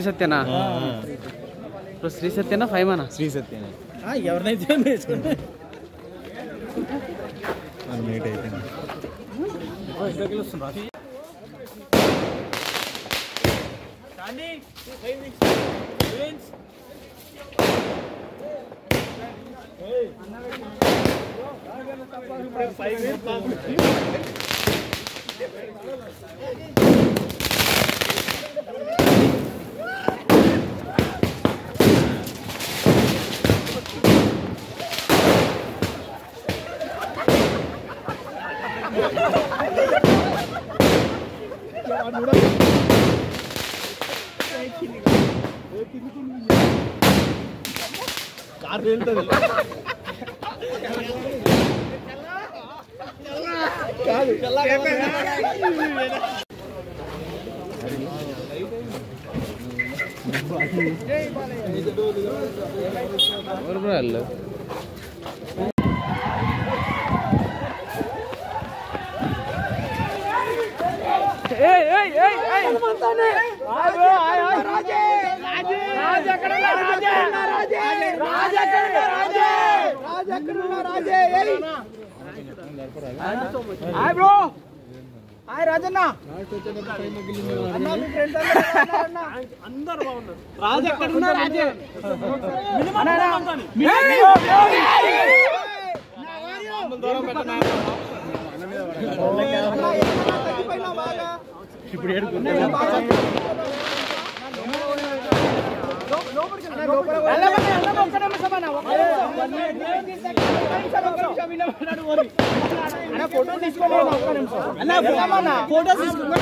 శ్రీ సత్యనా ఇప్పుడు శ్రీ సత్యనా ఫైవ్ అనా శ్రీ సత్యనే ఎవరినైతే నేర్చుకుంటే వన్ మినిట్ అయిపోయింది కార్ వెళ్తుంది ఎవరు bro hi bro hi Rajanna అన్న మీ ఫ్రెండ్స్ అందరూ బాగున్నారు రాజు ఎక్కడ ఉన్నా రాజే ఇప్పుడు ఫోటో తీసుకోలేదు ఫోటో తీసుకున్నా